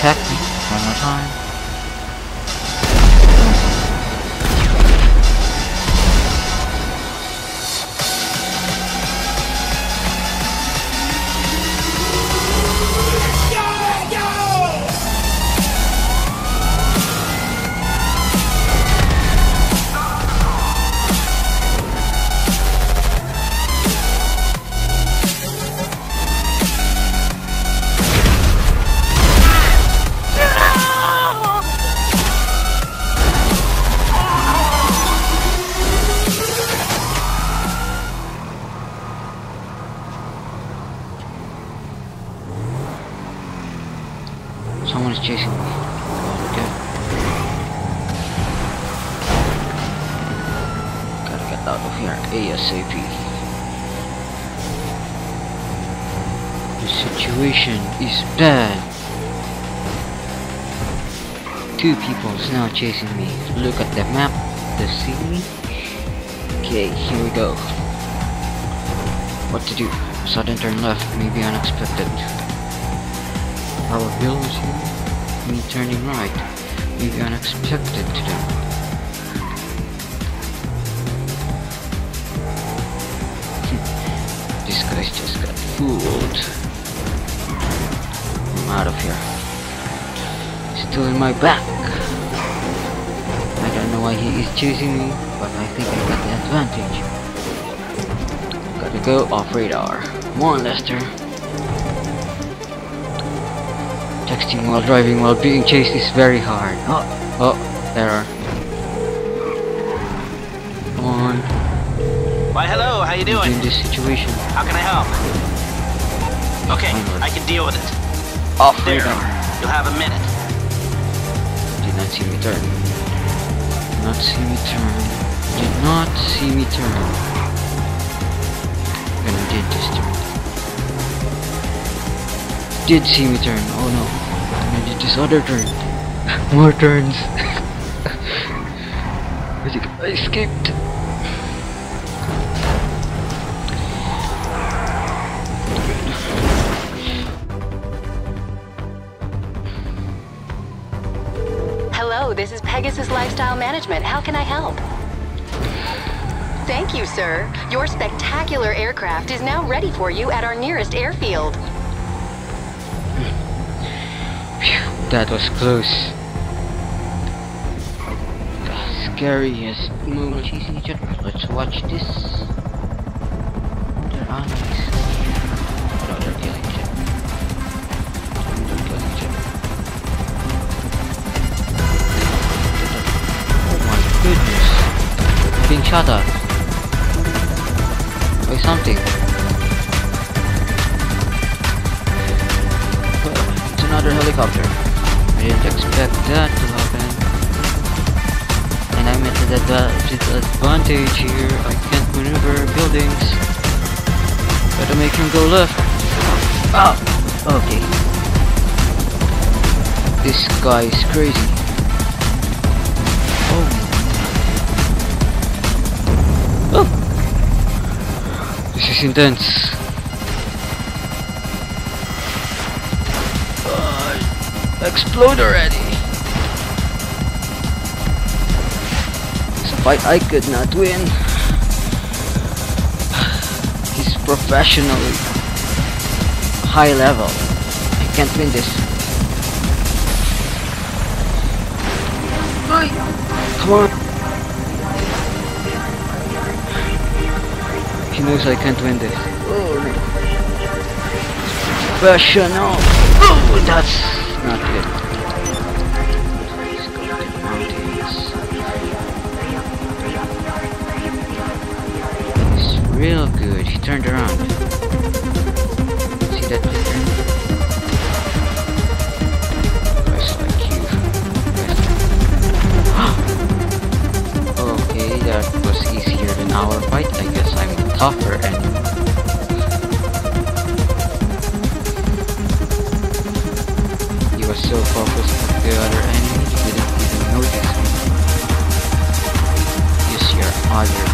attack me one more time. Someone is chasing me. Okay. Gotta get out of here ASAP. The situation is bad. Two people is now chasing me. Look at the map. The sea. Okay, here we go. What to do? Sudden turn left, maybe unexpected. Probability, me turning right, maybe unexpected to them. this guy's just got fooled. I'm out of here. Still in my back. I don't know why he is chasing me, but I think I got the advantage. Gotta go off radar. Come on, Lester. Texting while driving while being chased is very hard. Oh, oh, error. Come on, Why, hello, how you doing? in this situation. How can I help? Okay, Onward. I can deal with it. Off There, radar. you'll have a minute. Did not see me turn. Did not see me turn. Did not see me turn. And I did this turn. Did see me turn. Oh no. This other turn. More turns. I think I escaped. Hello, this is Pegasus Lifestyle Management. How can I help? Thank you, sir. Your spectacular aircraft is now ready for you at our nearest airfield. That was close. The scariest movie chasing each. Let's watch this. No, they're killing. Oh my goodness. Being shot at. By something. It's another helicopter. I didn't expect that to happen. And I'm at a disadvantage here. I can't maneuver buildings. Gotta make him go left. Oh! Okay. This guy is crazy. Oh. Oh! This is intense. Explode already. It's a fight I could not win. He's professionally high level. I can't win this. Come on. He knows I can't win this. Oh, no. Professional. Oh, that's not. It's real good. He turned around. See that Just you. okay, that was easier than our fight. I guess I'm tougher and focused that the other enemy didn't even notice me. Use your other